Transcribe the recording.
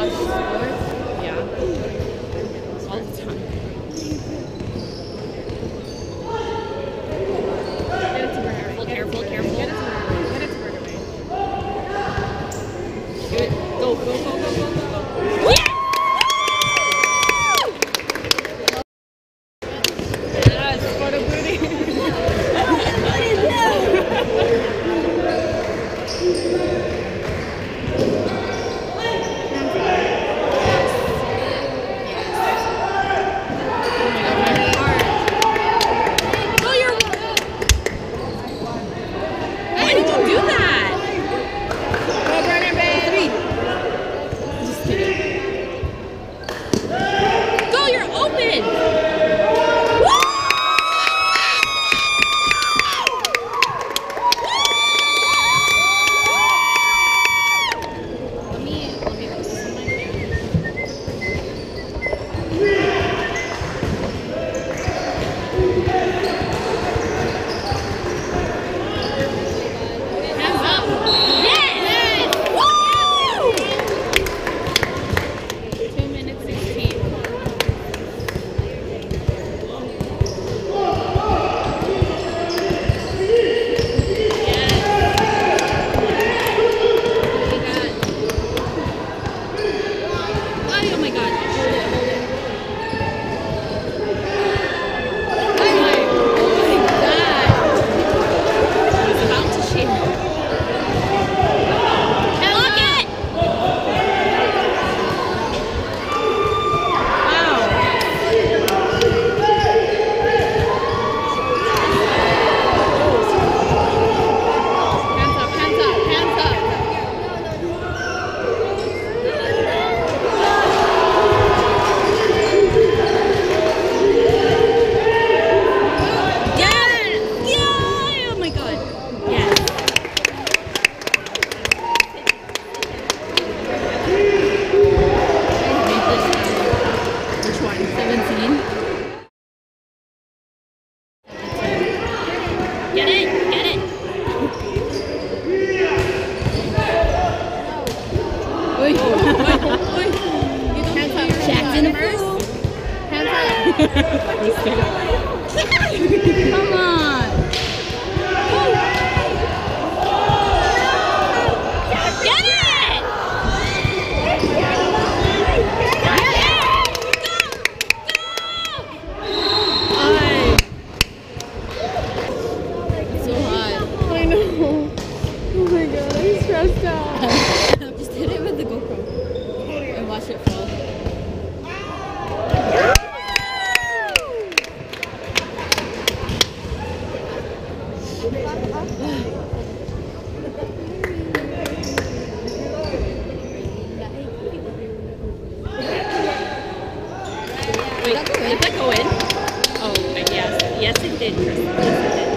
Yeah. All the time. Careful, careful, go, go, go, go, go, go. Hands up. Hands up. Come on. Get it! Ay. It's so hot. I know. Oh my god, I'm stressed out. Wait, did that go in? Oh, yes. Yes, it did, Yes, it did.